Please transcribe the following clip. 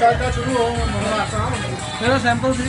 चलो शुरू हो मेरा सैंपल भी